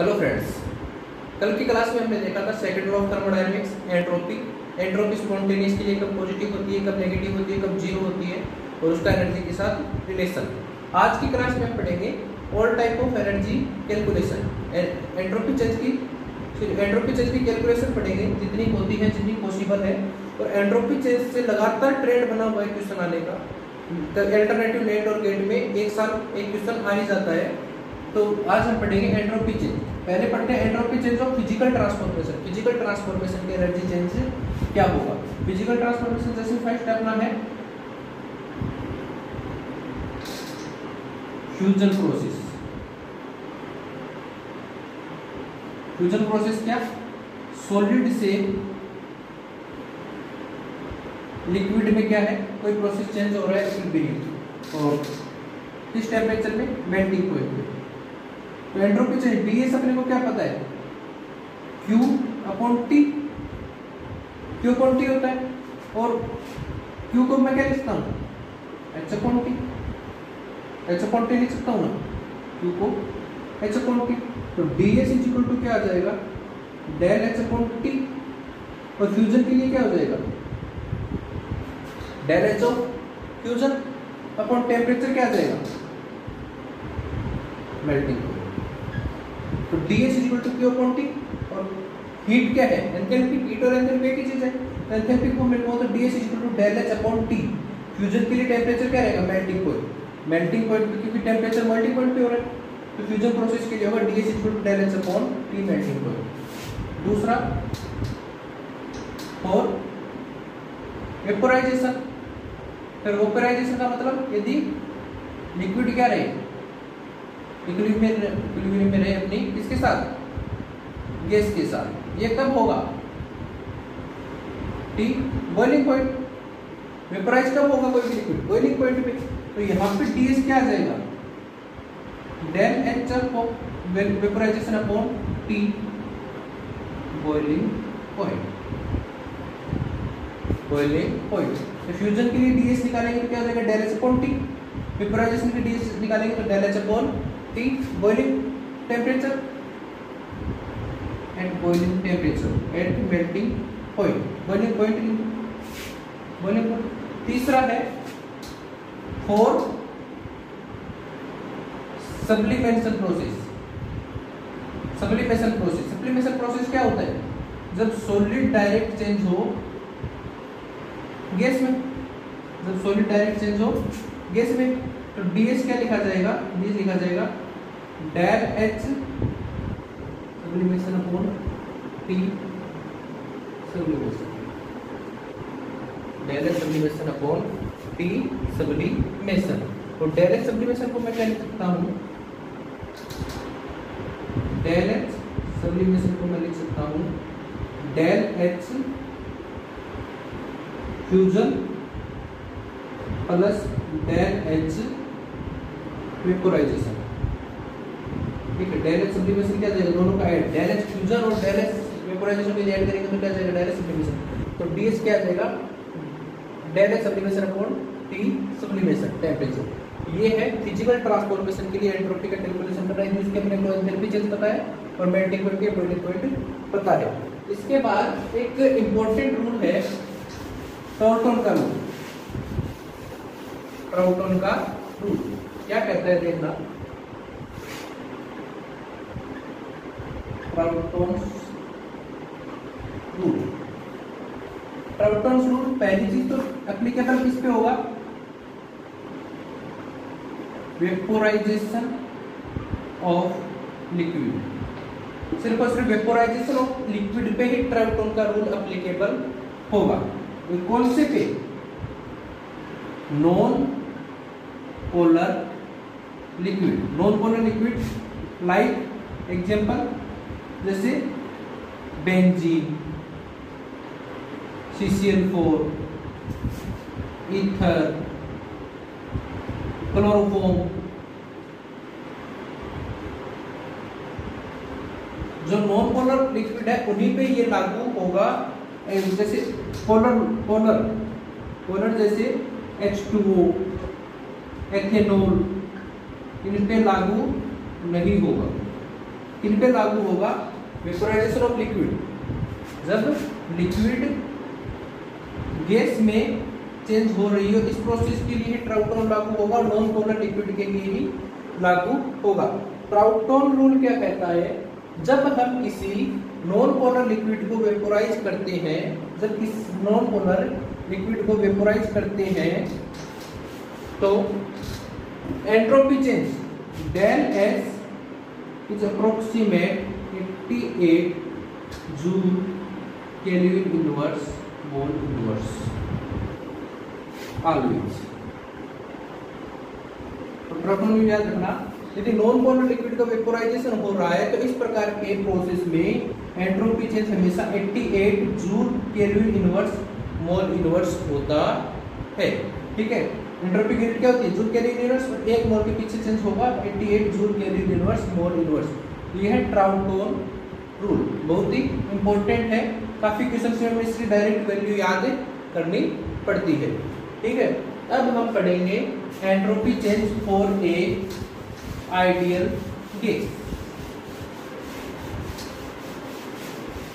Hello friends कल की class में हमने देखा था second law of thermodynamics entropy entropy spontaneous के लिए कब पॉजिटिव होती है कब नेगेटिव होती है कब ज़ीरो होती है और उसका एनर्जी के साथ रिलेशन आज की क्लास में हम पढ़ेंगे all type of energy calculation entropy change की एंट्रोपी चेंज की कैलकुलेशन पढ़ेंगे, जितनी होती है, जितनी पॉसिबल है. और एंट्रोपी चेंज से लगातार ट्रेंड बना हुआ है क्वेश्चन आने का. अल्टरनेटिव नेट और गेट में एक साल एक क्वेश्चन आ ही जाता है. तो आज हम पढ़ेंगे एंट्रोपी चेंज। पहले पढ़ते हैं entropy change of physical transformation physical transformation के एनर्जी चेंज क्या होगा? फ़िज़िकल ट्रांसफॉर्मेशन जैसे फ़र्स्ट अपना है। फ्यूजन प्रोसेस फ्यूजन प्रोसेस क्या? सॉलिड से लिक्विड में क्या है? कोई प्रोसेस चेंज हो रहा है और किस टेम्परेचर में? मेल्टिंग पॉइंट पे तो एंट्रोपी चेंज डीएस अपने को क्या पता है? Q upon T Q upon T होता है। और क्यू को मैं क्या लिखता हूँ? H upon T H upon T लिख सकता हूँ ना? क्यू को एच अपॉन टी तो D S is equal to क्या आ जाएगा? डेल एच अपॉन टी और फ्यूजन के लिए क्या हो जाएगा? Del H of fusion upon temperature क्या आ जाएगा? मेल्टिंग तो D S equal to Q upon और हीट क्या है? एंथैल्पी हीट और एंथैल्पी एक ही चीज़ है। तो एंथैल्पी को मिलता तो D S equal to del H upon T fusion के लिए टेम्परेचर क्या रहेगा? मेल्टिंग पॉइंट मेल्टिंग पॉइंट क्योंकि टेम्परेचर मेल्टिंग पॉइंट पे हो रहा है तो फ्यूजन प्रोसेस के लिए होगा D S equal to del H upon T melting point दूसरा और वेपोराइजेशन फिर वेपोराइजेशन का मतलब यदि लिक्विड क्या रहे? इक्विलिब्रियम में रहे अपनी किसके साथ? गैस के साथ। ये कब होगा? टी बॉइलिंग पॉइंट वेपराइज कब होगा कोई भी लिक्विड बॉइलिंग पॉइंट पे तो यहाँ पे टीएस क्या आ जाएगा? Del H vaporization upon T boiling point boiling point तो फ्यूजन के लिए डीएस निकालेंगे तो क्या हो जाएगा? Del H upon T vaporization के डीएस निकालेंगे तो del H upon T boiling temperature and boiling temperature at melting point. Boiling point boiling point. तीसरा है for sublimation process sublimation process sublimation process क्या होता है? जब सॉलिड डायरेक्ट चेंज हो गैस में, जब सॉलिड डायरेक्ट चेंज हो गैस में तो डीएस क्या लिखा जाएगा? डीएस लिखा जाएगा del H sublimation upon T sublimation del H sublimation upon T sublimation और डेल एच सब्लिमेशन को मैं क्या लिख सकता हूँ? डेल एच सब्लिमेशन को मैं लिख सकता हूँ। Del H fusion plus del H vaporization ठीक है डेल एच सब्लिमेशन क्या जाएगा दोनों का ऐड डेल एच फ्यूजन और डेल एच वेपोराइजेशन को ऐड करेंगे तो क्या जाएगा? डेल एच सब्लिमेशन तो डीएस क्या जाएगा? Del H sublimation upon T sublimation temperature ये है फ़िज़िकल ट्रांसफॉर्मेशन के लिए एंट्रोपी का कैलकुलेशन करना है जिसके अपने को एंथैल्पी चेंज पता है और मेल्टिंग पॉइंट के बॉइलिंग पॉइंट पता है। इसके बाद एक इंपॉर्टेंट रूल है टॉर्टन का रूल ट्राउटन का रूल क्या कहता है देखना ट्राउटन्स रूल। ट्राउटन्स रूल पहली चीज़ तो एप्लीकेबल किस पे होगा? वेपोराइजेशन ऑफ़ लिक्विड सिर्फ़ और सिर्फ़ वेपोराइजेशन ऑफ़ लिक्विड पे ही ट्राउटन का रूल एप्लीकेबल होगा। कौन से पे? Non polar liquid non polar liquid like example जैसे बेंजीन CCl4 ईथर क्लोरोफॉर्म जो नॉन पोलर लिक्विड है, उन्हीं पे ये लागू होगा जैसे पोलर पोलर पोलर जैसे H2O एथेनॉल इन पे लागू नहीं होगा। किन पे लागू होगा वेपोराइजेशन ऑफ़ लिक्विड जब लिक्विड गैस में चेंज हो रही हो, इस प्रोसेस के लिए ट्राउटोन लागू होगा नॉन पोलर लिक्विड के लिए भी लागू होगा। ट्राउटोन रूल क्या कहता है? जब हम किसी नॉन पोलर लिक्विड को वेपोराइज करते हैं, जब किस नॉन पोलर लिक्विड को वेपोराइज करते हैं तो entropy change del S is approximate 88 joule kelvin inverse mole inverse always तो ट्राउटोन में याद रखना, यदि नॉन पोलर लिक्विड का वेपोराइजेशन हो रहा है तो इस प्रकार के प्रोसेस में एंट्रोपी चेंज हमेशा 88 joule kelvin inverse mole inverse होता है। ठीक है? एंट्रोपी की क्या होती है? जूल केल्विन इनवर्स एक मोल के पीछे चेंज होगा 88 joule kelvin inverse mole inverse ये है ट्राउटोन रूल बहुत ही इंपॉर्टेंट है काफ़ी क्वेश्चन में इसकी डायरेक्ट वैल्यू याद करनी पड़ती है ठीक है अब हम पढ़ेंगे entropy change for a ideal gas.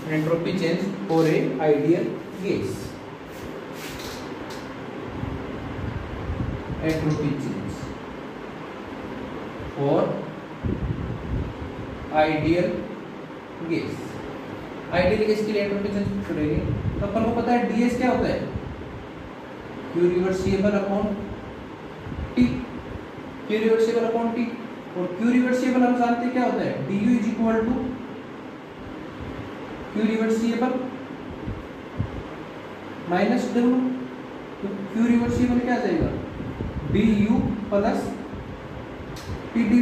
Entropy change for a ideal gas. Entropy change for ideal gas. Ideal gas के लिए चेंज करेंगे? तो अपन को पता है डीएस क्या होता है? Q reversible upon T Q reversible upon T और क्यू रिवर्सिबल हम जानते हैं क्या होता है? D U is equal to Q reversible minus W तो क्यू रिवर्सिबल क्या आ जाएगा? D U plus P D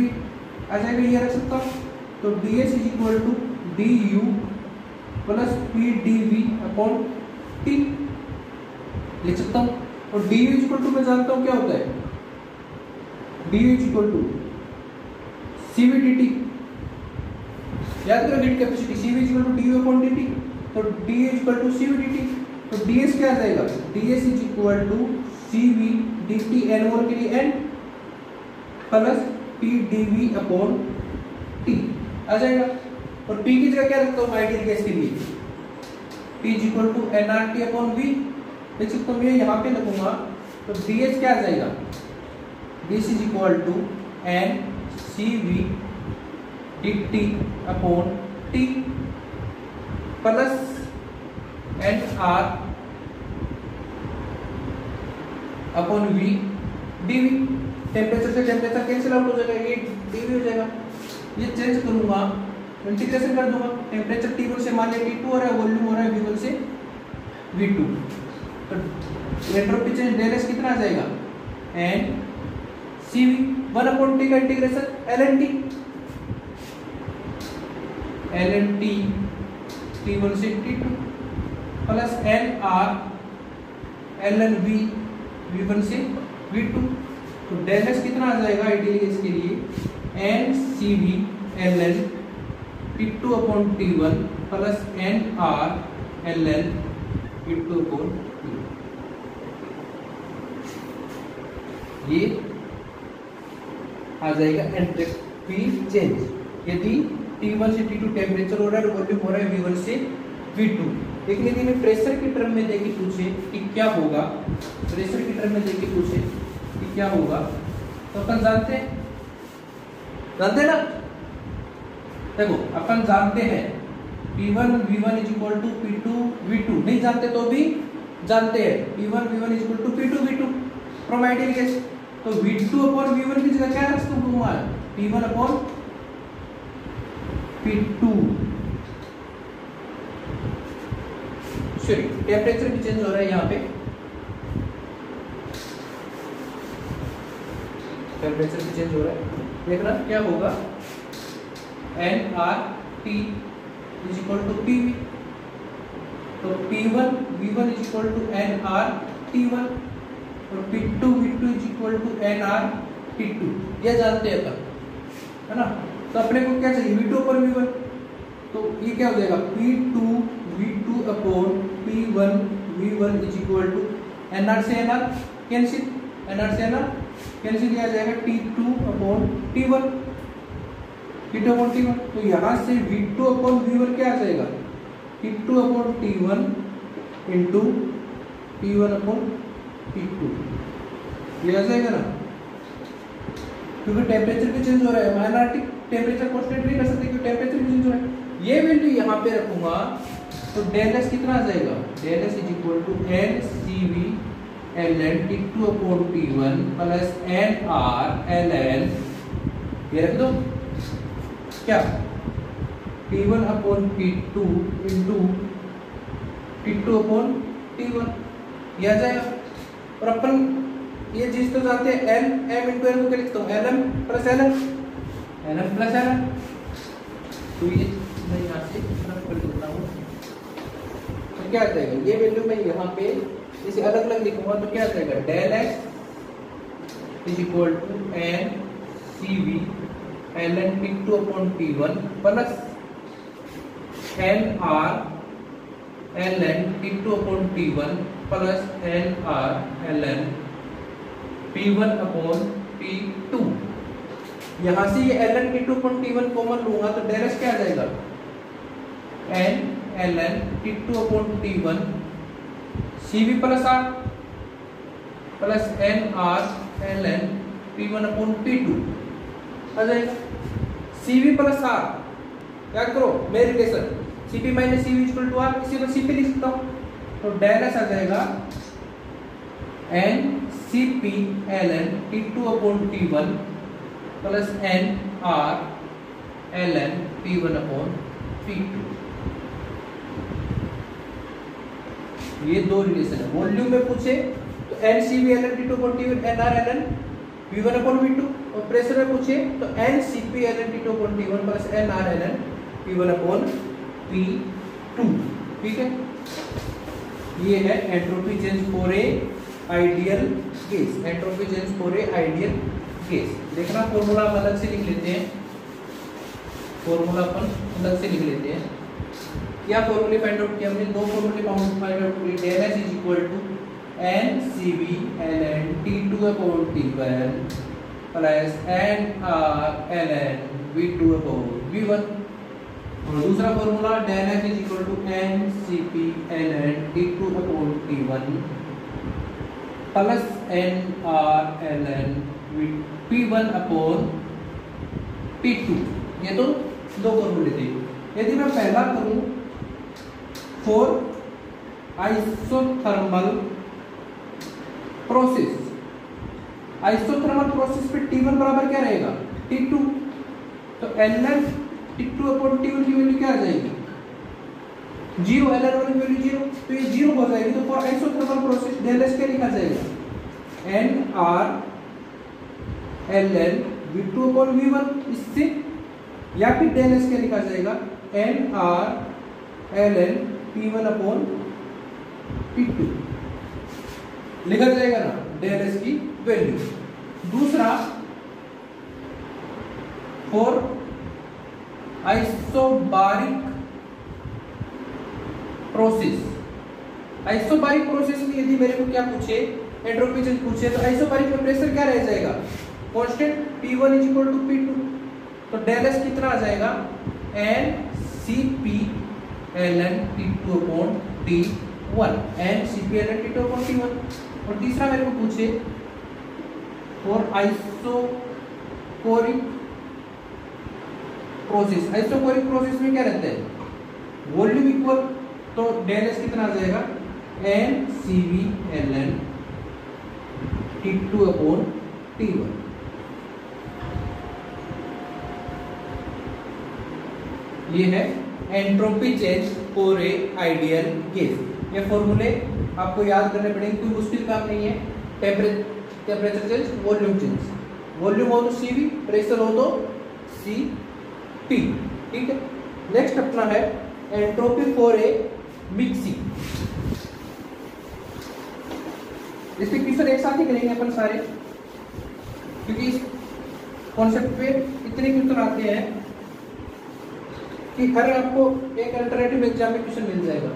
आ जाएगा, ये रख सकता हूँ? तो D S is equal to D U plus P D V upon T लिख सकता हूँ? और डी यू इक्वल टू मैं जानता हूँ क्या होता है? D U equal to CVDT याद करो heat capacity CV equal to DU upon DT तो D U equal to CVDT तो डीएस क्या आ जाएगा DS is equal to CV DT N mole के लिए N plus P DV upon T आ जाएगा। और पी की जगह क्या रखता हूँ? आइडियल गैस के लिए। P is equal to N R T upon V देख सकते मैं यहाँ पे लगूँगा तो डीएस क्या आ जाएगा? This is equal to N C V D T upon T plus N R upon V D V temperature से टेम्परेचर कैंसिल आउट हो जाएगा, ये डी वी हो जाएगा। ये चेंज करूँगा इंटीग्रेशन कर दूँगा टेम्परेचर टी वन से मान लिया टी टू हो रहा है वॉल्यूम हो रहा है वी वन से V two entropy change del S कितना आ जाएगा? N C V one upon T का integration L N T L N T T one से T two plus N R L N V V one से V two तो del S कितना आ जाएगा आइडियली इसके लिए? N C V L N T two upon T one plus N R L N T two upon T ये आ जाएगा एंट्रोपी चेंज यदि T1 से T2 टेम्परेचर हो रहा है वॉल्यूम हो रहा है V1 से V2 लेकिन यदि मैं प्रेशर की टर्म में देके पूछे कि क्या होगा प्रेशर की टर्म में देके पूछे कि क्या होगा तो अपन जानते हैं जानते ना देखो अपन जानते हैं P1 V1 is equal to P2 V2 नहीं जानते तो भी जानते हैं। P1 V1 is equal to P2 V2 from ideal case तो V2 अपॉन V1 की जगह क्या रख सकता हूँ मैं P1 upon P2 sorry temperature भी चेंज हो रहा है यहाँ पे। टेम्परेचर भी चेंज हो रहा है। देखना क्या होगा? N R T is equal to P V तो P one V one is equal to N R T one और P two V two is equal to N R P two ये जानते हैं तब है ना? तो अपने को क्या चाहिए? वी टू पर वी वन तो ये क्या हो जाएगा? P two V two upon P one V one is equal to N R से N R cancel N R से एन आर कैंसिल किया जाएगा? T two upon T one T two upon T one तो यहाँ से V two upon V one क्या आ जाएगा? T two upon T one into T one upon T two ये आ जाएगा ना? क्योंकि टेम्परेचर भी चेंज हो रहा है। माइनॉरिटी टेम्परेचर कॉन्स्टेंट नहीं कर सकते क्योंकि टेम्परेचर भी चेंज हो रहा है। ये वैल्यू यहाँ पे रखूँगा तो डेल एस कितना आ जाएगा? Del S is equal to N C V N T two upon T one plus N R L N ये रख दो। क्या? T one upon T two into T two upon T one जाएगा। और अपन ये चीज़ तो जानते हैं एल एम इंटू एन को लिखता हूँ? L M plus L M L M plus M तो ये मैं यहाँ से कर देता हूँ। तो क्या जाएगा ये वैल्यू मैं यहाँ पे इसे अलग अलग लिखूँगा तो क्या जाएगा del X is equal to N C V L N T two upon T one plus N R L N T two upon T one plus N R L N P one upon P two यहाँ से ये L N T two upon T one common लूँगा तो del S क्या आ जाएगा? N L N T two upon T one C V plus R plus N R L N P one upon P two आ जाएगा। C V plus R क्या करो, मेरे relation C P minus C V equal to R इसी को C P लिख सकता हूँ। तो डेल एस आ जाएगा N C P L N T two upon T one plus N R L N P one upon P two ये दो रिलेशन है। वॉल्यूम में पूछे तो N C V L N T two upon T N R L N P one upon P two और pressure में पूछे तो N C P L N T two upon T one plus N R L N P one upon P two ठीक है? ये है entropy change for a ideal case entropy change for a ideal case देखना formula हम अलग से लिख लेते हैं। फॉर्मूला अपन अलग से लिख लेते हैं। क्या फॉर्मूले फाइंड आउट किया हमने दो फॉर्मूले फाइंड आउट किए del S is equal to N C B L N T two upon T one plus N R L N V two upon V one और दूसरा formula del S is equal to N C P L N T two upon T one plus N R L N V P one upon P two ये तो दो फॉर्मूले थे। यदि मैं पहला करूँ for isothermal process isothermal process पे टी वन बराबर क्या रहेगा? टी टू तो L N T two upon T one की वैल्यू क्या आ जाएगी? ज़ीरो एल एन की वैल्यू ज़ीरो तो ये ज़ीरो हो जाएगी तो for isothermal process del S क्या लिखा जाएगा? N R L N V two upon V one इससे या फिर डेल एस क्या लिखा जाएगा? N R L N P one upon P two लिखा जाएगा ना डेल एस की वैल्यू दूसरा for isobaric process isobaric process में यदि मेरे को क्या पूछे एंट्रोपी चेंज पूछे तो आइसोबारिक में प्रेशर क्या रह जाएगा? Constant P1 is equal to P2 तो डेल एस कितना आ जाएगा? N C P L N T two upon T one N C P L N T two upon T one और तीसरा मेरे को पूछे for isochoric process isochoric process में क्या रहता है? वॉल्यूम इक्वल तो डेल एस कितना आ जाएगा? N C V L N T two upon T one ये है entropy change for a ideal case ये फॉर्मूले आपको याद करने पड़ेंगे, कोई मुश्किल काम नहीं है। Temperature change volume change volume हो तो सी वी प्रेशर हो तो सी पी ठीक है? नेक्स्ट अपना है एंट्रोपी फॉर ए मिक्सिंग इसके क्वेश्चन एक साथ ही करेंगे अपन सारे? क्योंकि इस कॉन्सेप्ट पे इतने क्वेश्चन आते हैं। कि हर आपको एक अल्टरनेटिव एग्ज़ाम में क्वेश्चन मिल जाएगा।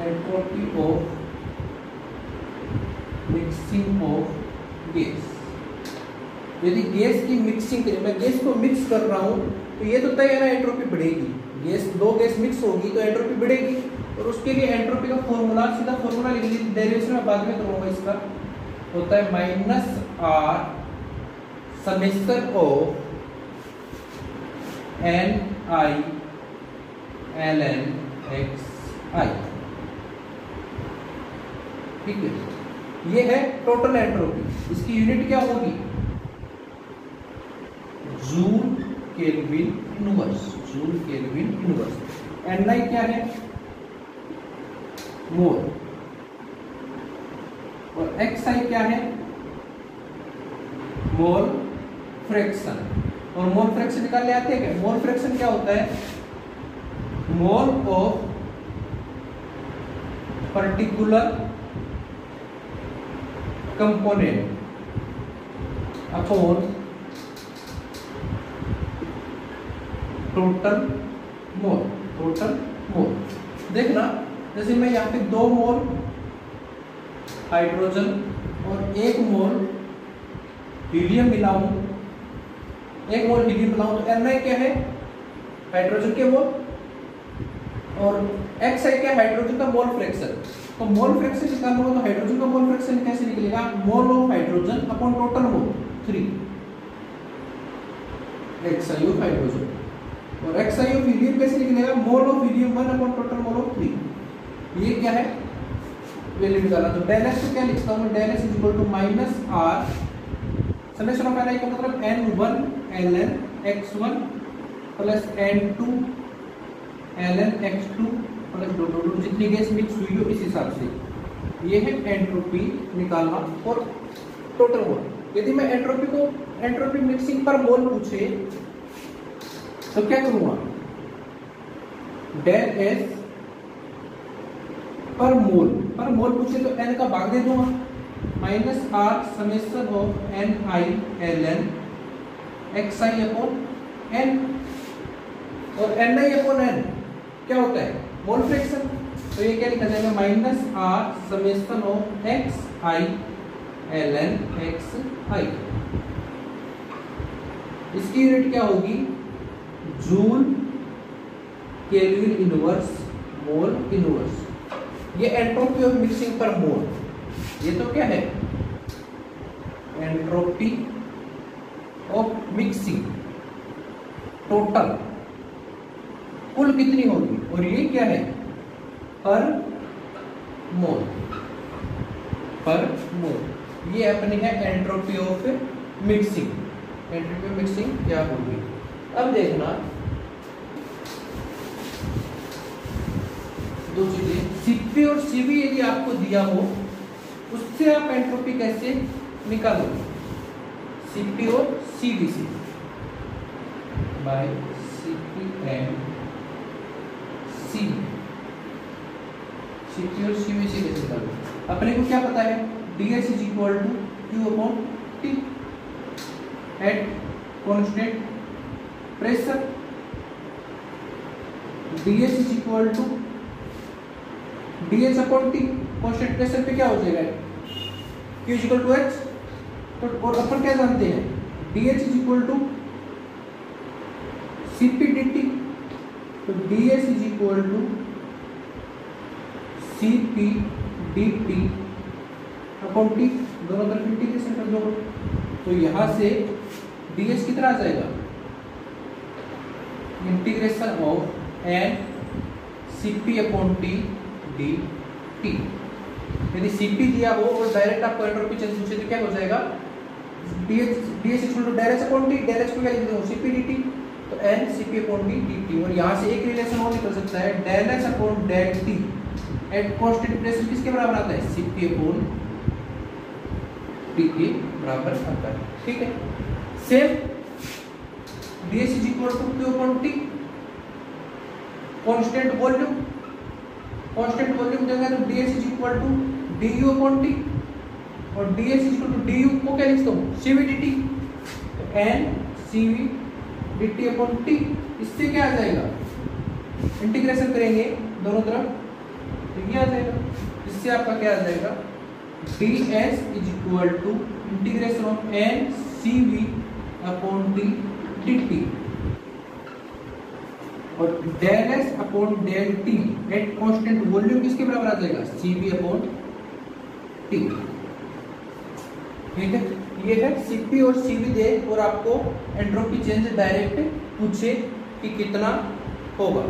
Entropy of mixing of gas यदि गैस की मिक्सिंग करें मैं गैस को मिक्स कर रहा हूँ तो ये तो तय है ना एंट्रोपी बढ़ेगी। गैस दो गैस मिक्स होगी तो एंट्रोपी बढ़ेगी। और उसके लिए एंट्रोपी का फॉर्मूला सीधा फॉर्मूला लिख लीजिए डेरिवेशन में बाद में करूँगा इसका। होता है minus R summation of N I, L N, X I. ठीक है? ये है टोटल एंट्रोपी। इसकी यूनिट क्या होगी? Joule kelvin inverse, joule kelvin inverse. N I क्या है? मोल। और एक्स आई क्या है? मोल। फ्रैक्शन। और मोल फ्रैक्शन निकालने आते हैं क्या? मोल फ्रैक्शन क्या होता है? Mole of particular component. Upon total mole total mole. देखना, जैसे मैं यहाँ पे दो मोल, हाइड्रोजन और एक मोल हीलियम मिलाऊं एक मोल हीलियम मिलाऊं तो एन आई क्या है? हाइड्रोजन के मोल। और एक्स आई क्या हाइड्रोजन का मोल फ्रैक्शन तो मोल फ्रैक्शन निकालना होगा तो हाइड्रोजन का मोल फ्रैक्शन कैसे निकलेगा? Mole of hydrogen upon total mole three X I of hydrogen और एक्स आई ऑफ़ हीलियम कैसे निकलेगा? Mole of helium one upon total mole of three ये क्या है? वैल्यू निकालना तो डेल एक्स क्या लिखता हूँ del X is equal to minus R summation of N I का मतलब N one L N X one plus N two L N X two plus dot dot dot जितनी gas mix हुई हो इस हिसाब से। ये है एंट्रोपी निकालना और टोटल मोल यदि मैं एंट्रोपी को एंट्रोपी मिक्सिंग पर मोल पूछे तो क्या करूँगा? डेल एस पर मोल पर मोल पूछे तो एन का भाग दे दूँगा। Minus R summation of N I L N X I upon N और एन आई अपॉन एन क्या होता है? मोल फ्रैक्शन तो ये क्या लिखा जाएगा? Minus R summation of X I L N X I इसकी यूनिट क्या होगी? Joule kelvin inverse mole inverse ये entropy of mixing per mole ये तो क्या है? एंट्रोपी ऑफ़ मिक्सिंग टोटल कुल कितनी होगी? और ये क्या है? पर मोल पर मोल ये अपनी है entropy of mixing entropy of mixing क्या होगी? अब देखना दो चीज़ें। सीपी और सीबी यदि आपको दिया हो, उससे आप एंट्रोपी कैसे निकालोगे? सीपी और CBC by CP and C CP और सीबीसी कैसे निकालोगे अपने को क्या पता है? DS is equal to Q upon T at constant pressure ds is equal to ds upon t. Constant pressure पे क्या हो जाएगा? Q is equal to h. तो और अपन क्या जानते हैं? Dh is equal to cp T तो ds is equal to cp dt upon t दोनों तरफ़ इंटीग्रेशन कर दो तो यहाँ से ds कितना आ जाएगा। Integration of N C P upon T D T यदि सीपी दिया हो और डायरेक्ट आपको एंट्रोपी चेंज पूछे तो क्या हो जाएगा? DH DH equal to direct upon T direct को क्या लिख दूँ सीपी डीटी तो N CP upon T DT और यहाँ से एक रिलेशन और निकल सकता है H upon del T at constant pressure किसके बराबर आता है? सीपी अपॉन टी बराबर आता है, ठीक है? Same ds is equal to q upon t constant volume constant volume देंगे तो ds is equal to du upon t और ds is equal to du को क्या लिखता हूँ? Cv dt तो n cv dt upon t, इससे क्या आ जाएगा? इंटीग्रेशन करेंगे दोनों तरफ़ तो ये आ जाएगा। इससे आपका क्या आ जाएगा? Ds is equal to integration of n C V upon T D T और del S upon del T at constant volume किसके बराबर आ जाएगा? सी वी अपॉन टी ठीक है? ये है सीपी और सीवी दे और आपको एंट्रोपी चेंज डायरेक्ट पूछे कि कितना होगा।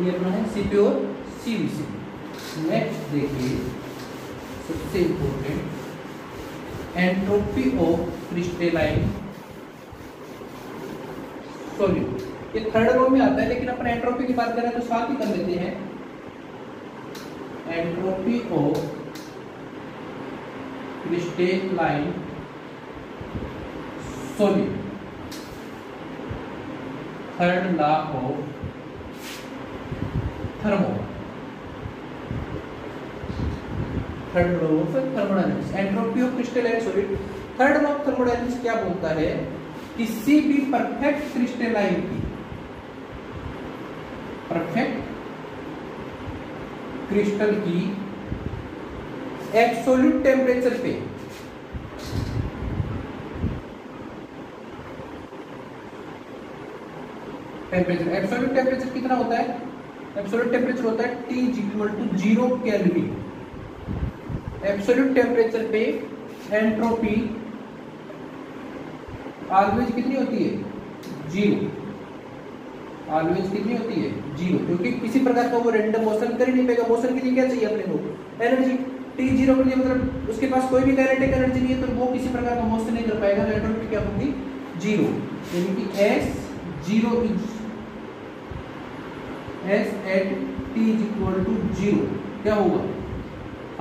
ये अपना है सीपी और सीवीसी नेक्स्ट देखिए, सबसे important entropy of crystalline. Solute ये थर्ड रो में आता है, लेकिन अपन एंट्रोपी की बात करें तो साथ ही कर लेते हैं। Entropy of crystalline solute third law of thermo third law of thermodynamics entropy of crystalline solid third law of thermodynamics क्या बोलता है? किसी भी परफेक्ट क्रिस्टलाइन की परफेक्ट क्रिस्टल की एब्सोल्यूट टेम्परेचर पे। टेम्परेचर एब्सोल्यूट टेम्परेचर कितना होता है? एब्सोल्यूट टेम्परेचर होता है T equal to zero kelvin absolute temperature पे एंट्रोपी ऑलवेज कितनी होती है? ज़ीरो ऑलवेज कितनी होती है? ज़ीरो क्योंकि किसी प्रकार का वो रेंडम मोशन कर ही नहीं पाएगा। मोशन के लिए क्या चाहिए अपने को? एनर्जी टी ज़ीरो के लिए मतलब उसके पास कोई भी काइनेटिक एनर्जी नहीं है तो वो किसी प्रकार का मोशन नहीं कर पाएगा। तो एंट्रोपी क्या होगी? ज़ीरो यानी कि S zero S at T is equal to zero क्या होगा?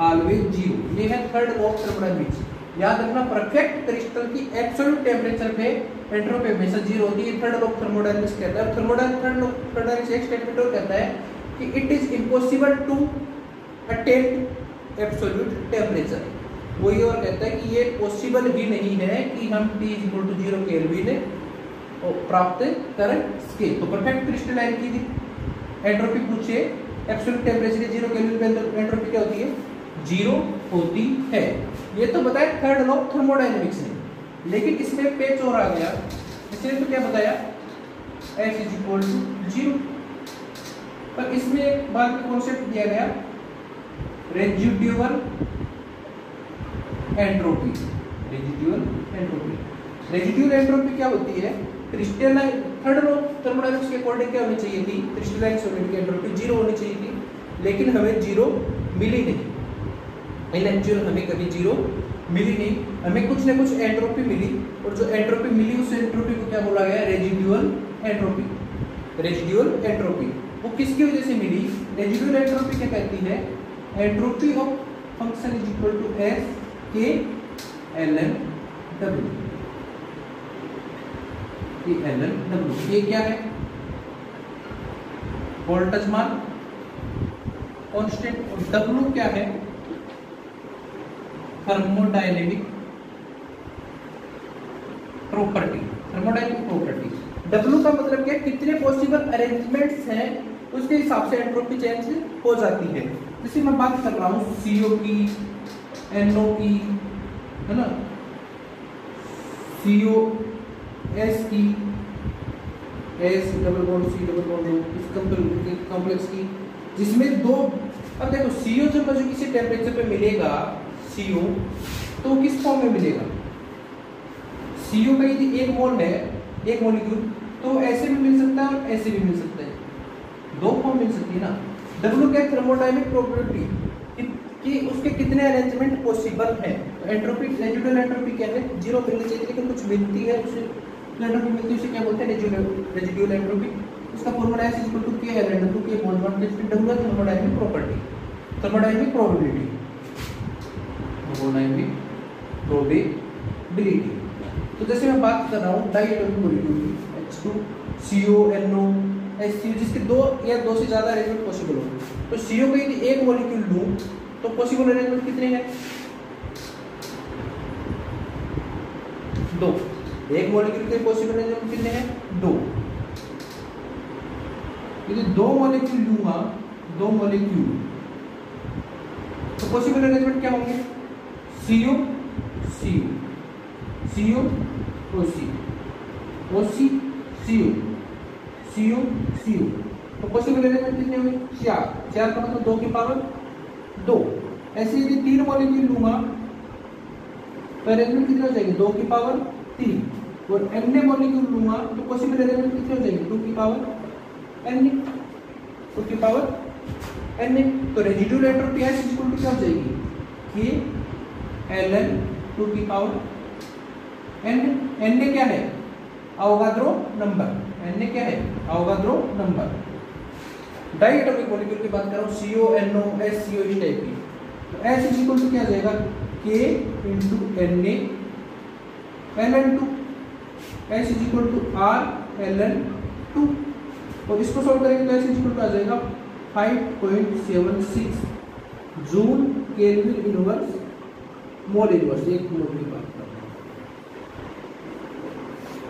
ऑलवेज ज़ीरो ये है थर्ड ऑफ़ थर्मोडायनामिक्स याद रखना परफेक्ट क्रिस्टल की एब्सोल्यूट टेम्परेचर पे एंट्रोपी हमेशा ज़ीरो होती है। थर्ड ऑफ़ थर्मोडायनामिक्स कहता है। थर्मोडायनामिक्स थर्ड ऑफ़ थर्मोडायनामिक्स एक स्टेटमेंट और कहता है कि it is impossible to attain absolute temperature वो ये और कहता है कि ये पॉसिबल ही नहीं है कि हम T equal to zero kelvin प्राप्त कर सके तो परफेक्ट क्रिस्टलाइन की एंट्रोपी पूछे एब्सोल्यूट टेम्परेचर ज़ीरो केल्विन पे एंट्रोपी क्या होती है? ज़ीरो होती है। ये तो बताया थर्ड लॉ थर्मोडायनेमिक्स ने। लेकिन इसमें पेच और आ गया। इसने तो क्या बताया? S is equal to zero पर इसमें एक बात का कॉन्सेप्ट दिया गया। Residual entropy residual entropy residual entropy क्या होती है? क्रिस्टलाइन थर्ड लॉ थर्मोडायनेमिक्स के अकॉर्डिंग क्या होनी चाहिए थी? क्रिस्टलाइन सॉलिड की एंट्रोपी ज़ीरो होनी चाहिए थी। लेकिन हमें ज़ीरो मिली नहीं। इन एक्चुअल हमें कभी ज़ीरो मिली नहीं। हमें कुछ ना कुछ एंट्रोपी मिली। और जो एंट्रोपी मिली, उस एंट्रोपी को क्या बोला गया? रेजिड्यूअल एंट्रोपी रेजिड्यूअल एंट्रोपी वो किसकी वजह से मिली? रेजिड्यूअल एंट्रोपी क्या कहती है? Entropy of function is equal to S K L N W L N W ये क्या है? वोल्टेज मान कांस्टेंट और डब्ल्यू क्या है? Thermodynamic property thermodynamic property W का मतलब क्या कितने पॉसिबल अरेंजमेंट्स हैं? उसके हिसाब से एंट्रोपी चेंज हो जाती है। जैसे मैं बात कर रहा हूँ सीओ की एनओ की है ना? सीओ एस की S double bond C double bond इस कॉम्प्लेक्स की, जिसमें दो, अब देखो सीओ जब मुझे किसी टेम्परेचर पे मिलेगा सीओ तो किस फॉर्म में मिलेगा? सीओ का यदि एक मोल है, एक मोलिक्यूल तो ऐसे भी मिल सकता है और ऐसे भी मिल सकता है। दो फॉर्म मिल सकती है ना? डब्ल्यू क्या थर्मोडायनेमिक प्रॉपर्टी कि, उसके कितने अरेंजमेंट पॉसिबल है? तो एंट्रोपी रेजिडुअल एंट्रोपी क्या है? ज़ीरो मिलनी चाहिए लेकिन कुछ मिलती है उसे। एंट्रोपी मिलती है उसे क्या बोलते हैं? रेजिडुअल एंट्रोपी उसका फॉर्मूला है equal to K L W के mole one W thermodynamic property thermodynamic probability thermodynamic probability तो जैसे मैं बात कर रहा हूँ डाइएटोमिक मॉलिक्यूल की H two C O N O S जिसके दो या दो से ज़्यादा अरेंजमेंट पॉसिबल हो तो सी का यदि एक मॉलिक्यूल लूँ तो पॉसिबल अरेंजमेंट कितने हैं? दो। एक मॉलिक्यूल के पॉसिबल अरेंजमेंट कितने हैं? दो। यदि दो मॉलिक्यूल लूँगा, दो मॉलिक्यूल तो पॉसिबल अरेंजमेंट क्या होंगे? सीओ सी सी ओ सी ओ सी सी ओ सी ओ सी ओ तो पॉसिबल एलिमेंट कितने हुए चार चार का मतलब दो की पावर दो ऐसे यदि तीन मॉलिक्यूल लूँगा तो अरेंजमेंट कितने हो जाएगी दो की पावर तीन और एन मॉलिक्यूल लूँगा तो पॉसिबल अरेंजमेंट कितने हो जाएगी टू की पावर एन टू की पावर एन तो residual entropy S equal to क्या हो जाएगी के एल एन टू की पावर एन एन क्या है? अवगाद्रो नंबर एन ए क्या है? अवगाद्रो नंबर डाइएटॉमिक मॉलिक्यूल की बात कर रहा हूँ CO N O S C O इस टाइप की. तो एस इज़ इक्वल टू क्या जाएगा? K into N A L N two S is equal to R L N two और इसको सॉल्व करेंगे तो एस इज़ इक्वल टू आ जाएगा five point seven six joule kelvin inverse mole inverse एक mole की बात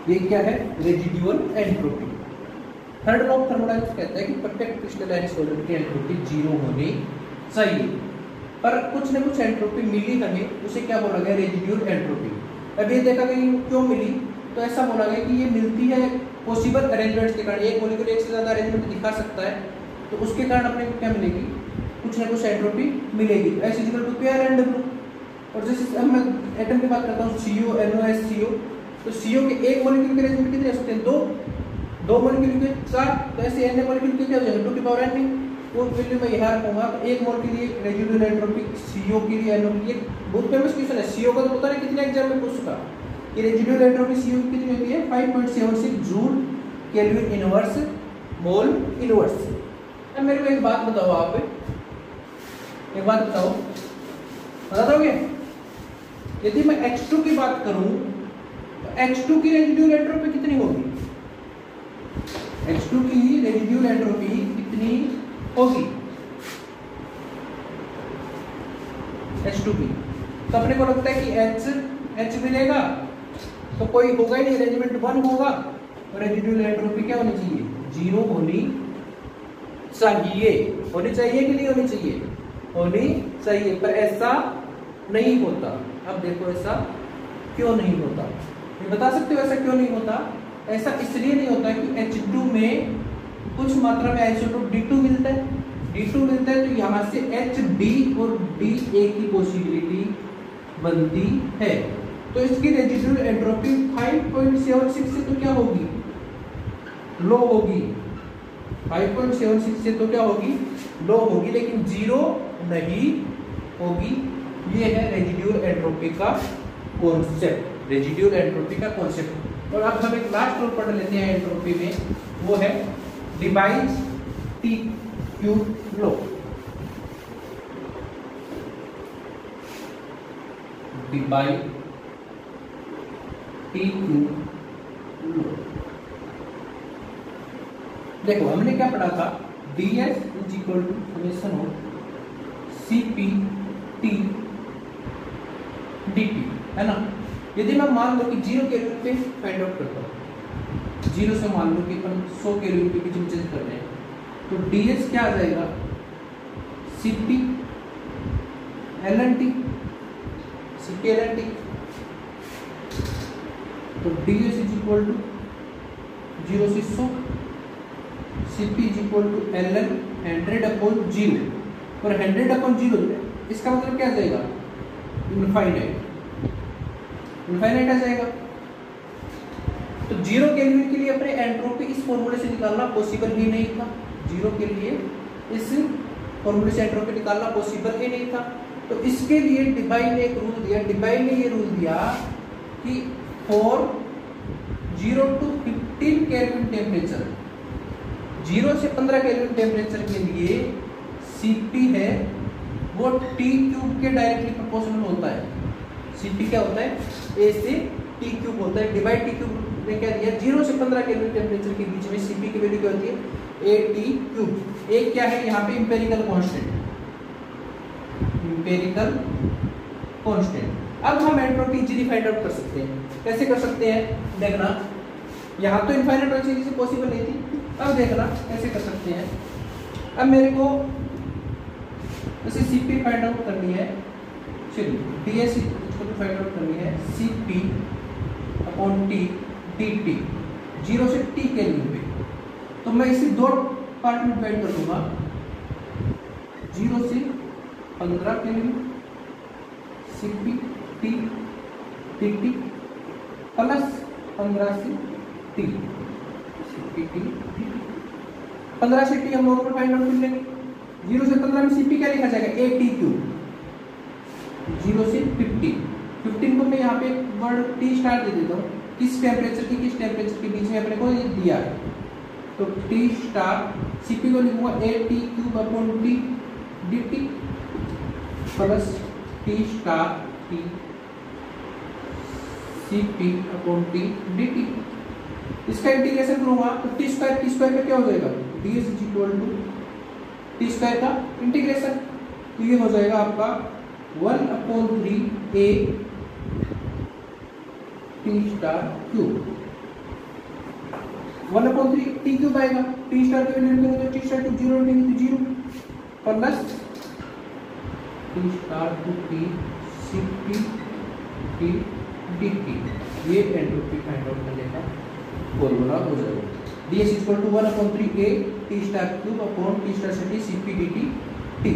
ये क्या है? Residual entropy third law of thermodynamics कहता है कि परफेक्ट क्रिस्टलाइन सॉलिड की एंट्रोपी ज़ीरो होनी चाहिए। पर कुछ न कुछ एंट्रोपी मिली हमें उसे क्या बोला गया? रेजिड्यूल एंट्रोपी अब ये देखा गया क्यों मिली? तो ऐसा बोला गया कि ये मिलती है पॉसिबल अरेंजमेंट के कारण। एक मोलिक्यूल एक से ज़्यादा अरेंजमेंट दिखा सकता है तो उसके कारण अपने क्या मिलेगी? कुछ ना कुछ एंट्रोपी मिलेगी। S equal to pair and और जैसे अब मैं एटम की बात करता हूँ सी O N O S C ओ तो सी ओ के एक मोलिक्यूल के अरेंजमेंट कितने हो सकते हैं? दो। दो मोलिक्यूल के चार तो ऐसे एन मोलिक्यूल के क्या हो जाएगा? टू की पावर एन वो वैल्यू मैं यहाँ रखूँगा तो एक मोल के लिए रेजिडुअल एंट्रोपी सीओ के लिए एनओ के। लिए बहुत फ़ेमस क्वेश्चन है। सीओ का तो पता नहीं कितने एग्ज़ाम में पूछ चुका। ये रेजिडुअल एंट्रोपी सीओ की कितनी होती है? 5.76 joule kelvin inverse mole inverse अब मेरे को एक बात बताओ आप। एक बात बताओ। बता दोगे? यदि मैं H2 की बात करूँ तो H2 की रेजिडुअल एंट्रोपी कितनी होगी? H2 की रेजिडुअल एंट्रोपी कितनी होगी? H2 की। तो अपने को लगता है कि H H मिलेगा तो कोई होगा ही नहीं अरेंजमेंट वन होगा और रेजिडुअल एंट्रोपी क्या होनी चाहिए? ज़ीरो होनी चाहिए। होनी चाहिए कि नहीं होनी चाहिए? होनी चाहिए, पर ऐसा नहीं होता। अब देखो ऐसा क्यों नहीं होता? ये बता सकते हो ऐसा क्यों नहीं होता? ऐसा इसलिए नहीं होता कि H2 में कुछ मात्रा में आइसोटोप D2 मिलता है। D2 मिलता है तो यहाँ से HD और DA की पॉसिबिलिटी बनती है। तो इसकी रेजिडुअल एंट्रोपी 5.76 से तो क्या होगी? लो होगी। 5.76 से तो क्या होगी? लो होगी, लेकिन ज़ीरो नहीं होगी। ये है रेजिडुअल एंट्रोपी का कॉन्सेप्ट रेजिडुअल एंट्रोपी का कॉन्सेप्ट और अब हम एक लास्ट रूल पढ़ लेते हैं एंट्रोपी में। वो है Debye's T cube law Debye T cube law देखो, हमने क्या पढ़ा था? D S is equal to summation of C P T D T है ना? यदि मैं मान लो कि ज़ीरो के रूप पे फाइंड आउट करता हूँ, ज़ीरो से मान लो कि अपन सौ के रूप पे बीच में चेंज कर रहे हैं तो डी एस क्या आ जाएगा? C P L N T C P L N T तो D S is equal to zero से सौ C P is equal to L N hundred upon zero और हंड्रेड अपॉन ज़ीरो इसका मतलब क्या जाएगा? इनफाइनाइट इनफाइनाइट आ जाएगा तो ज़ीरो केल्विन के लिए अपने एंट्रोपी इस फॉर्मूले से निकालना पॉसिबल ही नहीं था। ज़ीरो के लिए इस फॉर्मूले से एंट्रोपी निकालना पॉसिबल ही नहीं था। तो इसके लिए डिबाई ने एक रूल दिया। डिबाई ने ये रूल दिया कि for zero to fifteen kelvin temperature zero से पंद्रह केल्विन टेम्परेचर के लिए सीपी है, वो टी क्यूब के डायरेक्टली प्रोपोर्शनल होता है। सीपी क्या होता है? ए से टी क्यूब होता है डिवाइड टी क्यूब ने क्या दिया? ज़ीरो से पंद्रह केल्विन टेम्परेचर के बीच में सीपी की वैल्यू क्या होती है? ए टी क्यूब एक क्या है? यहाँ पे इंपेरिकल कांस्टेंट इंपेरिकल कांस्टेंट अब हम एंट्रोपी इजीली फाइंड आउट कर सकते हैं। कैसे कर सकते हैं? देखना। यहाँ तो इनफाइनाइट वाली चीज़ पॉसिबल नहीं थी। अब देखना, कैसे कर सकते हैं? अब मेरे को जैसे सीपी फाइंड आउट करनी है। चलिए डी एस इसको फाइंड आउट करनी है C P upon T D T zero से टी के लिए पे तो मैं इसे दो पार्ट में डिवाइड कर दूँगा। ज़ीरो से पंद्रह के लिए C P T T T plus पंद्रह से टी सी पी टी पंद्रह से टी हम लोगों को फाइंड आउट कर लेंगे। ज़ीरो से पंद्रह में सी पी क्या लिखा जाएगा? ए टी क्यू ज़ीरो से फिफ्टीन फिफ्टीन को मैं यहाँ पे वर्ड टी स्टार दे देता हूँ। किस टेम्परेचर की, किस टेम्परेचर के बीच में अपने को ये दिया है? तो टी स्टार सीपी को लिखूँगा A T cube upon T D T plus T star T C P upon T D T इसका इंटीग्रेशन करूँगा तो टी स्क्वायर टी स्क्वायर का क्या हो जाएगा? D is equal to T square का इंटीग्रेशन तो ये हो जाएगा आपका one upon three A T star cube one upon three T cube आएगा टी स्टार की वैल्यू करेंगे टी स्टार क्यूब ज़ीरो लेंगे तो zero plus T star two T C T T D T ये एंट्रोपी फाइंड आउट करने का formula हो जाएगा। D S equal to one upon three A T star cube upon T star C T C P D T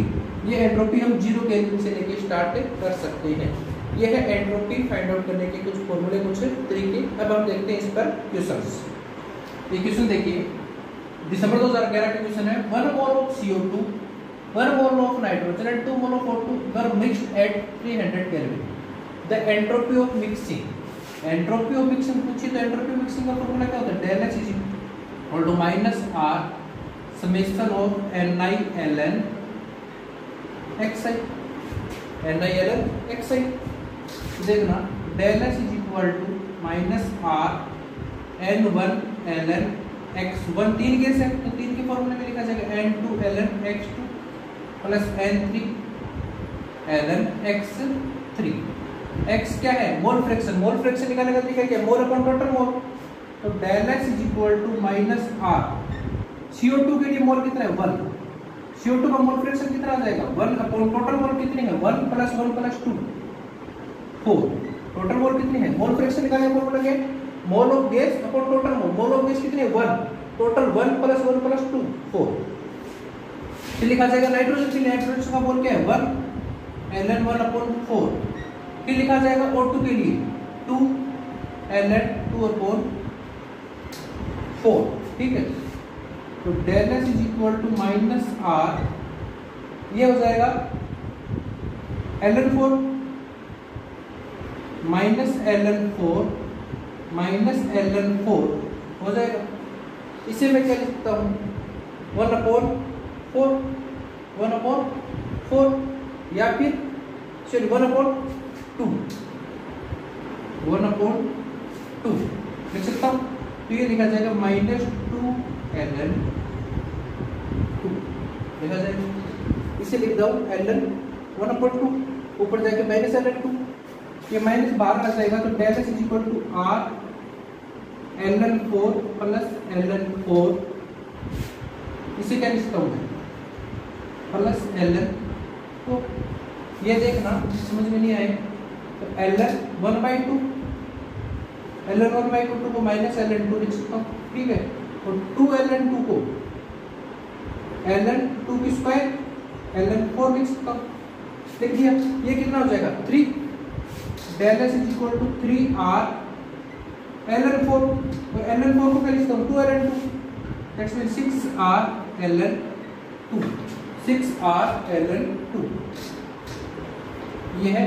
ये entropy हम zero kelvin से लेके start कर सकते हैं। यह है एंट्रोपी फाइंड आउट करने के कुछ फॉर्मूले कुछ तरीके। अब हम देखते हैं इस पर क्वेश्चन ये क्वेश्चन देखिए। दिसंबर 2011 हज़ार ग्यारह का क्वेश्चन है। One mole of CO two one mole of nitrogen and two mole of two were mix at three hundred calorie the entropy of mixing entropy of mixing पूछिए तो एंट्रोपी मिक्सिंग का formula क्या होता है? Del H is equal to minus R summation of N I L N X I N I L N X I देखना del S is equal to minus R N one L N X one तीन case है तो तीन के फॉर्मूले में लिखा जाएगा N two L N X two plus N three L N X three X क्या है? मोल फ्रैक्शन मोल फ्रैक्शन निकालने का तरीका क्या मोल अपॉन टोटल मोल तो del S is equal to minus R CO two के लिए मोल कितना है? वन सीओ टू का मोल फ्रैक्शन कितना आ जाएगा? वन अपॉन टोटल मोल कितनी है? One plus one plus two four total mole कितनी है? मोल फ्रैक्शन निकालने का फॉर्मूला क्या है? Mole of gas upon total mole mole of gas कितनी one total one plus one plus two four लिखा जाएगा नाइट्रोजन के लिए नाइट्रोजन का मोल क्या है? One L N one upon four फिर लिखा जाएगा ओ के लिए. Two L N two upon four ठीक है? तो del S is equal to minus R ये हो जाएगा L N four minus L N four minus L N four हो जाएगा। इसे मैं क्या लिखता हूँ? One upon four one upon four या फिर sorry one upon two one upon two लिख सकता हूँ? तो ये लिखा जाएगा minus two L N two लिखा जाएगा। इसे लिख दो L N one upon two ऊपर जाके माइनस एल एन टू ये माइनस बाहर आ जाएगा तो del is equal to R L N four plus L N four. इसे क्या लिखता हूँ प्लस एल एन तो ये देखना, समझ में नहीं आए तो L N one by two L N one by two two को माइनस एल एन टू लिख सकता हूँ, ठीक है? और टू एल एन टू को एल एन टू की स्क्वायर एल एन फोर लिख सकता हूँ। लिख दिया ये कितना हो जाएगा? Three del S is equal to three R L N four और एल एन फोर को क्या लिखता हूँ two L N two that's mean six R L N two six R L N two ये है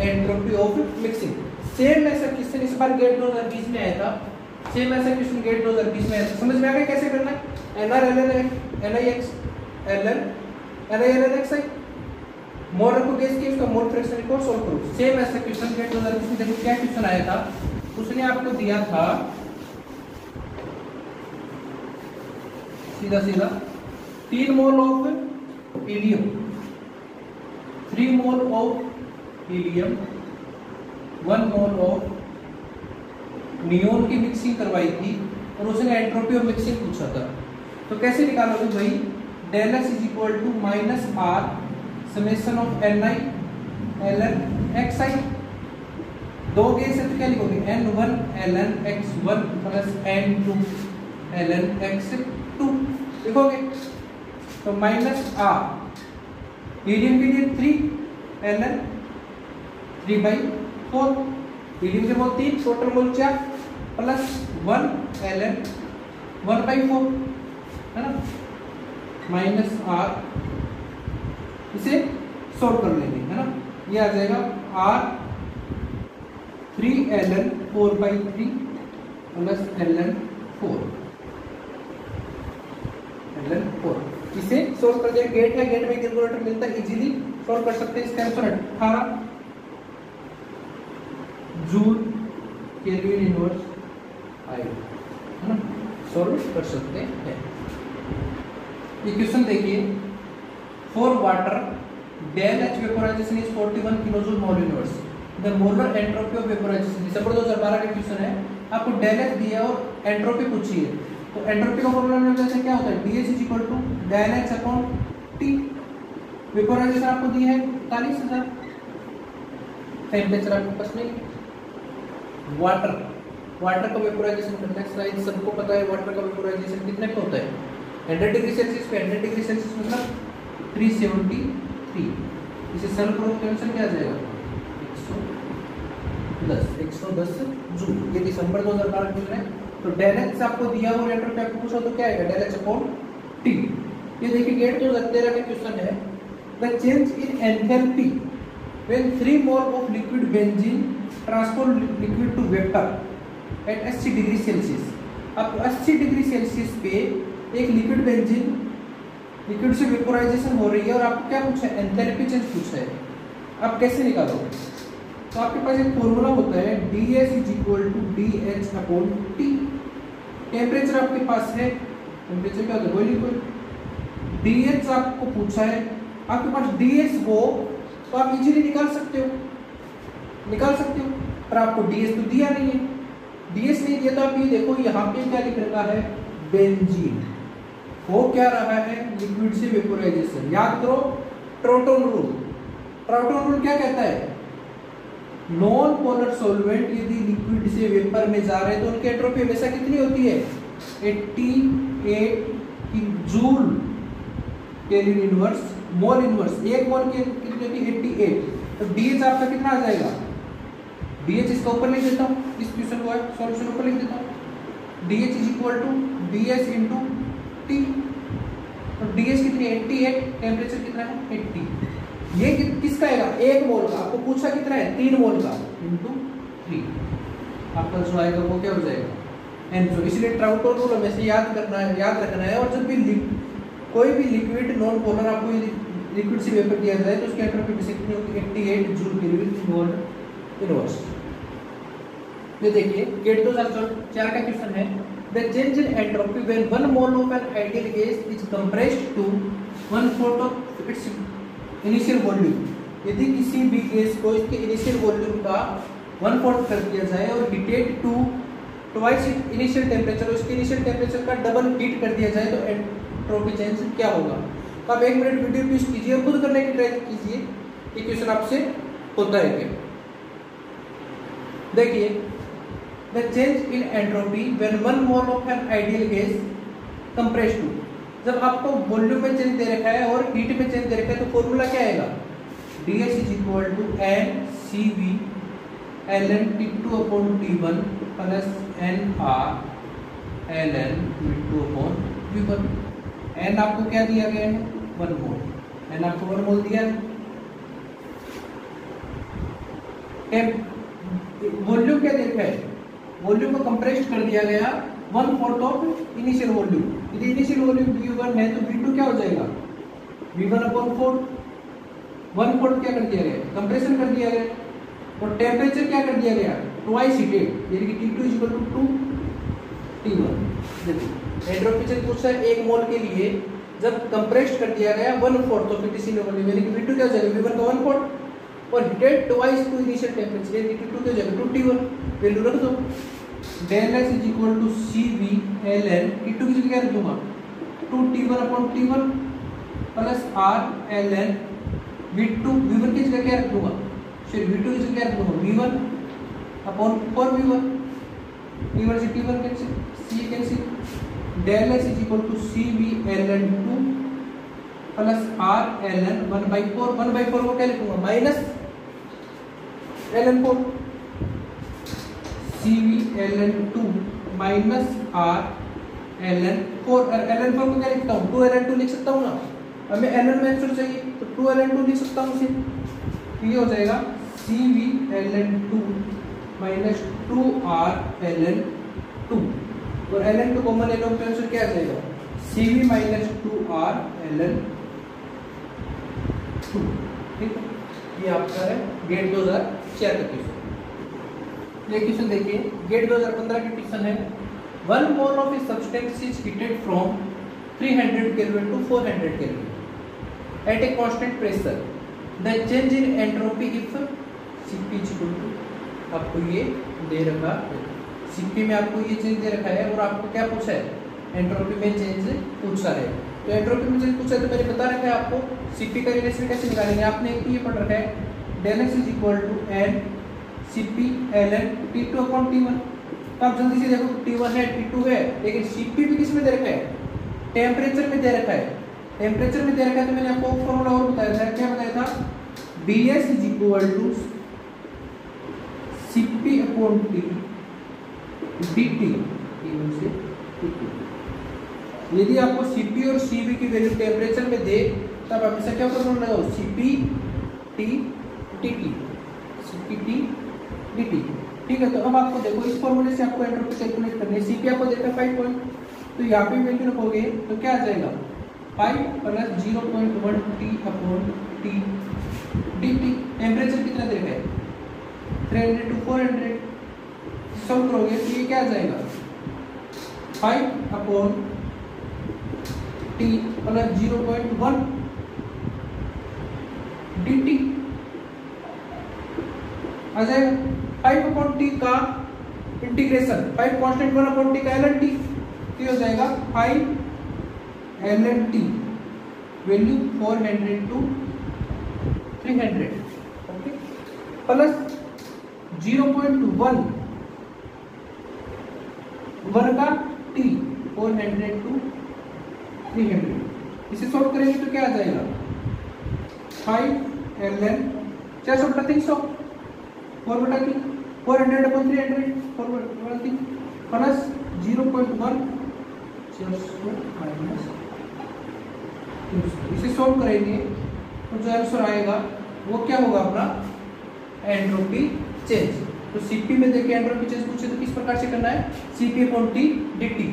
एंट्रोपी ऑफ़ मिक्सिंग सेम ऐसा question इस बार गेट 2020 में आया था. सेम ऐसा क्वेश्चन गेट 2020 में आया था. समझ में आ गया कैसे करना? है N R L N N I X L N N I L N X I को गैस की उसका मोल फ्रैक्शन को सॉल्व करो सेम ऐसा क्वेश्चन गेट 2020 में देखो क्या क्वेश्चन आया था? उसने आपको दिया था। सीधा सीधा। तीन mole of helium three mole of helium one mole of neon की मिक्सिंग करवाई थी और उसने एंट्रोपी ऑफ़ मिक्सिंग पूछा था। तो कैसे निकालोगे भाई? Del S is equal to minus R summation of N I L N X I दो गैस है तो क्या लिखोगे? N one L N X one plus N two L N X two लिखोगे? तो माइनस आर हीलियम के लिए three L N three by four helium के मोल तीन टोटल मोल चार plus one L N one by four है ना? Minus are इसे सॉल्व कर लेंगे, है ना? ये आ जाएगा R three L N four by three plus L N four L N four इसे सोल्व कर दिया गेट है गेट में कैलकुलेटर मिलता है इजीली सॉल्व कर सकते हैं इसका आंसर अठारह जून केल्विन इनवर्स आएगा, है ना? सॉल्व कर सकते हैं। ये क्वेश्चन देखिए। For water, del H vaporization is 41 kilojoule mole inverse the molar entropy of vaporization दिसंबर 2012 का क्वेश्चन है, आपको डेल एच दिया और एंट्रोपी पूछी है। तो एंट्रोपी का फॉर्मूला जैसे क्या होता है? H is equal to del H upon T vaporization आपको दी है इकतालीस हज़ार। टेम्परेचर आपके पास नहीं वाटर वाटर का वेपोराइजेशन करना शायद सबको पता है वाटर का वेपोराइजेशन कितने पे होता है? हंड्रेड डिग्री सेल्सियस पे हंड्रेड डिग्री सेल्सियस मतलब थ्री सेवेंटी थ्री इसे सरल करो तो आंसर क्या जाएगा? एक सौ दस। एक सौ दस जूल। ये दिसंबर दो हज़ार बारह है तो डेल एच आपको दिया हो लेटर पे आपको पूछा तो क्या आएगा? डेल एच अपॉन टी ये देखिए गेट दो हज़ार तेरह का क्वेश्चन है the change in enthalpy when 3 mole of liquid benzene transform liquid to vapor at 80 degree Celsius अब 80 डिग्री सेल्सियस पे एक लिक्विड बेंजीन लिक्विड से वेपोराइजेशन हो रही है और आपको क्या पूछा है? एंथैल्पी चेंज पूछा है। आप कैसे निकालोगे? तो आपके पास एक फॉर्मूला होता है D S is equal to D H upon T temperature आपके पास है। टेम्परेचर क्या होता है? लिक्विड डी एच आपको पूछा है। आपके पास डी एच हो तो आप इजीली निकाल सकते हो। निकाल सकते हो, पर आपको डीएस तो दिया नहीं है। डीएस नहीं दिया तो आप ये देखो, यहाँ पे क्या लिख रखा है? बेंजीन हो क्या रहा है? लिक्विड से वेपोराइजेशन याद करो ट्रोटोन रूल ट्रोटोन रूल क्या कहता है? नॉन पोलर सॉल्वेंट यदि लिक्विड से वेपर में जा रहे हैं तो उनकी एंट्रोपी हमेशा कितनी होती है? 88 joule Kelvin inverse mole inverse एक मोल की कितनी होती है? 88 तो डीएच आपका कितना आ जाएगा? डीएच इसका ऊपर लिख देता हूँ. इस क्वेश्चन को सॉल्यूशन ऊपर लिख देता हूँ. DH is equal to DH into T तो डीएच कितनी? है। 88 टेम्परेचर कितना है? 80 ये किसका आएगा एक मोल का। आपको पूछा कितना है? तीन मोल का। Into three. आपका जो आएगा वो क्या हो जाएगा? एन जो इसलिए ट्राउटो रूल हमें याद करना है, याद रखना है। और जब भी कोई भी लिक्विड नॉन पोलर आपको लिक्विड से वेपर दिया जाए तो उसकी एंट्रोपी कितनी होगी 88 जूल केल्विन ये देखिए गेट दो चार का क्वेश्चन है। The change in entropy when one mole of an ideal gas is compressed to one fourth of its initial volume यदि किसी भी गैस को इसके इनिशियल वॉल्यूम का वन फोर्थ कर दिया जाए और heated to twice initial temperature उसके इनिशियल टेम्परेचर का डबल हीट कर दिया जाए तो एंट्रोपी चेंज क्या होगा? तो आप एक मिनट वीडियो पीस कीजिए और खुद करने की ट्राई कीजिए ये क्वेश्चन आपसे होता है क्या? देखिए the change in entropy when one mole of an ideal gas compress to जब आपको वॉल्यूम में चेंज दे रखा है और हीट में चेंज दे रखा है तो फॉर्मूला क्या आएगा? D S is equal to N C V L N T two upon T one plus N R L N V two upon V one N आपको क्या दिया गया है? वन मोल एन आपको वन मोल दिया है। Volume क्या देखा है? वॉल्यूम को कंप्रेस्ड कर दिया गया one fourth of initial volume V initial volume V one है तो वी टू क्या हो जाएगा? V one upon fourth one fourth क्या कर दिया गया? कंप्रेशन कर दिया गया। और टेम्परेचर क्या कर दिया गया? ट्वाइस हीटेड यानी कि T two is to two T one देखिए एड्रोपिचर पूछता है, एक मोल के लिए जब कंप्रेस्ड कर दिया गया one fourth of initial volume यानी कि वी टू क्या हो जाएगा? वी वन का वन फोर्थ और heated twice to initial temperature यानी कि टू क्या हो जाएगा टू टी वन वैल्यू रख दो। Del S is equal to C V L N T two की जगह क्या रख दूँगा? Two T one upon T one plus R L N V two V one की जगह क्या रख दूँगा? फिर वी की जगह क्या रख दूँगा? V one upon four V one से T one cancel C cancel. Del S is equal to C V L N two plus R L N one by four one by four को क्या लिखूँगा? Minus L N four C V L N two minus R L N four L N four को क्या लिखता हूँ? Two L N two लिख सकता हूँ ना? हमें एल एन मैक्सवेल चाहिए तो टू एल एन टू लिख सकता हूँ उसे ये हो जाएगा C V L N two minus two R L N two और L N two common L का आंसर क्या जाएगा? C V minus two R L N two ठीक है? ये आपका है, गेट दो हज़ार चार का क्वेश्चन ये क्वेश्चन देखिए, गेट दो हज़ार पंद्रह का क्वेश्चन है। One mole of a substance is heated from 300 Kelvin to 400 Kelvin. at a constant pressure, the change in entropy if Cp is equal to, आपको ये दे रखा है। Cp में आपको ये चेंज दे रखा है और आपको क्या पूछा है? एंट्रोपी में चेंज पूछा है। तो एंट्रोपी में चेंज पूछा है तो मैंने बता रखा है आपको Cp का रिलेशन कैसे निकालेंगे? आपने एक तो ये पढ़ रखा है del X is equal to N C P L N T two upon T one तो आप जल्दी से देखो टी वन है टी टू है, लेकिन Cp भी किसमें दे रखा है? टेम्परेचर में दे रखा है। टेम्परेचर में दे रखा है तो मैंने आपको फॉर्मूला और बताया था, क्या बताया था? D S is equal to C P upon T D T से यदि आपको सीपी और सीबी की वैल्यू टेम्परेचर में दे तब आप इसे क्या फॉर्मूला लगाओ CP T D T CP T D T ठीक है तो अब आपको देखो, इस फॉर्मूले से आपको एंट्रोपी कैलकुलेट करनी है। सीपी आपको देखा फाइव पॉइंट तो यहाँ पे वैल्यू रखोगे तो क्या आ जाएगा? Five plus zero point one T upon T D T temperature कितना दे रखा है? Three hundred to four hundred solve करोगे तो ये क्या आ जाएगा? Five upon T plus zero point one D T. आ जाएगा फाइव अपॉन टी का integration, five constant one upon T का एल एन टी हो जाएगा five L N T. Value four hundred to three hundred okay plus zero point one one का T four hundred to three hundred इसे solve करेंगे तो क्या आ जाएगा? फाइव एल एन चार सौ बटा तीन सौ। फोर बटा तीन four hundred upon three hundred four बटा तीन प्लस ज़ीरो पॉइंट वन चार सौ माइनस इसे सॉल्व करेंगे तो जो आंसर आएगा, वो क्या होगा अपना? एंट्रोपी चेंज तो सीपी में देखिए एंट्रोपी चेंज पूछे तो किस प्रकार से करना है? CP upon T D T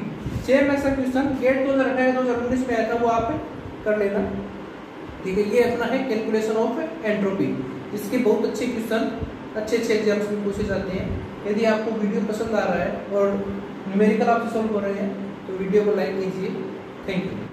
same ऐसा क्वेश्चन गेट दो हज़ार अठारह दो हज़ार उन्नीस में आया था, वो आप कर लेना। ठीक है, ये अपना है कैलकुलेशन ऑफ़ एंट्रोपी इसके बहुत अच्छे क्वेश्चन अच्छे अच्छे एग्ज़ाम्स में पूछे जाते हैं। यदि आपको वीडियो पसंद आ रहा है और न्यूमेरिकल आप सॉल्व हो रहे हैं तो वीडियो को लाइक कीजिए। Thank you